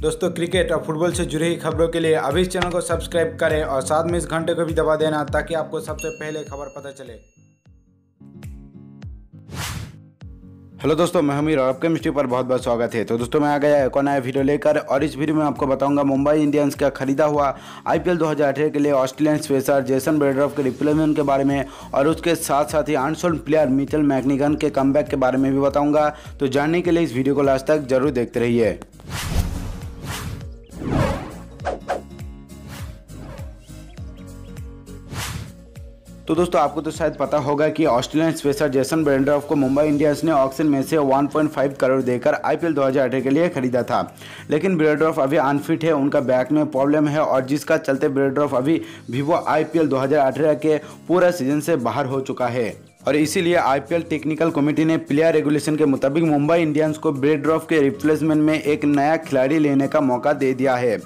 दोस्तों, क्रिकेट और फुटबॉल से जुड़ी खबरों के लिए अभी इस चैनल को सब्सक्राइब करें और साथ में इस घंटे को भी दबा देना ताकि आपको सबसे पहले खबर पता चले। हेलो दोस्तों, मैं हमीर और आपके मिस्ट्री पर बहुत बहुत स्वागत है। तो दोस्तों, मैं आ गया एक और नया वीडियो लेकर और इस वीडियो में आपको बताऊँगा मुंबई इंडियंस का खरीदा हुआ आईपीएल 2018 के लिए ऑस्ट्रेलियन स्पेसर जेसन ब्रेडरॉफ के रिप्लेसमेंट के बारे में और उसके साथ साथ ही अनसोल्ड प्लेयर मिचल मैकनिगन के कम के बारे में भी बताऊँगा। तो जानने के लिए इस वीडियो को लास्ट तक ज़रूर देखते रहिए। तो दोस्तों, आपको तो शायद पता होगा कि ऑस्ट्रेलियन स्पेसर जेसन ब्रेंड्रॉफ को मुंबई इंडियंस ने ऑक्शन में से 1.5 करोड़ देकर आईपीएल 2018 के लिए खरीदा था। लेकिन ब्रेड्रॉफ अभी अनफिट है, उनका बैक में प्रॉब्लम है और जिसका चलते ब्रेड्रॉफ अभी विवो आईपीएल 2018 के पूरा सीज़न से बाहर हो चुका है। और इसीलिए आईपीएल टेक्निकल कमेटी ने प्लेयर रेगुलेशन के मुताबिक मुंबई इंडियंस को ब्रेड्रॉफ के रिप्लेसमेंट में एक नया खिलाड़ी लेने का मौका दे दिया है।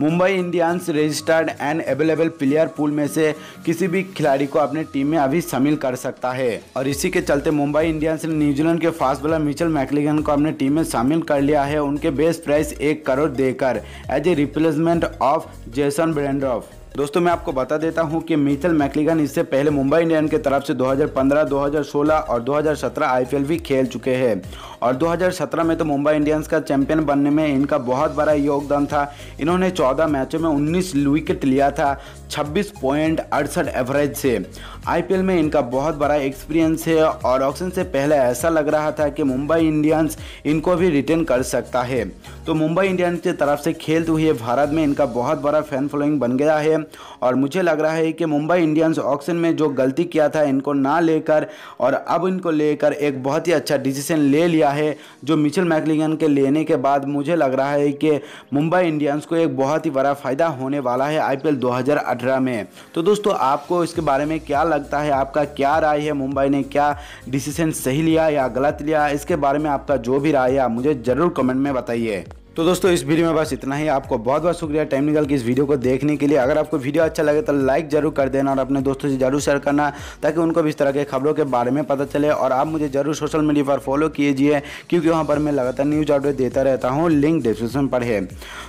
Mumbai Indians registered and available player pool में से किसी भी खिलाड़ी को अपने टीम में अभी शामिल कर सकता है। और इसी के चलते मुंबई इंडियंस ने न्यूजीलैंड के फास्ट बॉलर मिचल मैकलिगन को अपने टीम में शामिल कर लिया है। उनके बेस्ट प्राइस एक करोड़ देकर, as a replacement of Jason Behrendorff. दोस्तों मैं आपको बता देता हूँ कि मिचल मैकलिगन इससे पहले मुंबई इंडियन की तरफ़ से 2015, 2016 और 2017 आईपीएल भी खेल चुके हैं। और 2017 में तो मुंबई इंडियंस का चैंपियन बनने में इनका बहुत बड़ा योगदान था। इन्होंने 14 मैचों में 19 विकेट लिया था छब्बीस पॉइंट अड़सठ एवरेज से। आईपीएल में इनका बहुत बड़ा एक्सपीरियंस है और ऑक्शन से पहले ऐसा लग रहा था कि मुंबई इंडियंस इनको भी रिटर्न कर सकता है। तो मुंबई इंडियंस की तरफ़ से खेलते हुए भारत में इनका बहुत बड़ा फ़ैन फॉलोइंग बन गया है। और मुझे लग रहा है कि मुंबई इंडियंस ऑक्शन में जो गलती किया था, इनको ना लेकर और अब इनको लेकर एक बहुत ही अच्छा डिसीज़न ले लिया है, जो मिचल मैकलिगन के लेने के बाद मुझे लग रहा है कि मुंबई इंडियंस को एक बहुत ही बड़ा फ़ायदा होने वाला है आई दो अठारह में। तो दोस्तों, आपको इसके बारे में क्या लगता है? आपका क्या राय है? मुंबई ने क्या डिसीज़न सही लिया या गलत लिया? इसके बारे में आपका जो भी राय है मुझे ज़रूर कमेंट में बताइए। तो दोस्तों, इस वीडियो में बस इतना ही। आपको बहुत बहुत शुक्रिया टाइम निकल के इस वीडियो को देखने के लिए। अगर आपको वीडियो अच्छा लगे तो लाइक ज़रूर कर देना और अपने दोस्तों से ज़रूर शेयर करना, ताकि उनको भी इस तरह के खबरों के बारे में पता चले। और आप मुझे ज़रूर सोशल मीडिया पर फॉलो कीजिए, क्योंकि वहाँ पर मैं लगातार न्यूज़ अपडेट देता रहता हूँ। लिंक डिस्क्रिप्शन पर है।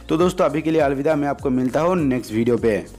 तो दोस्तों, अभी के लिए अलविदा। मैं आपको मिलता हूँ नेक्स्ट वीडियो पर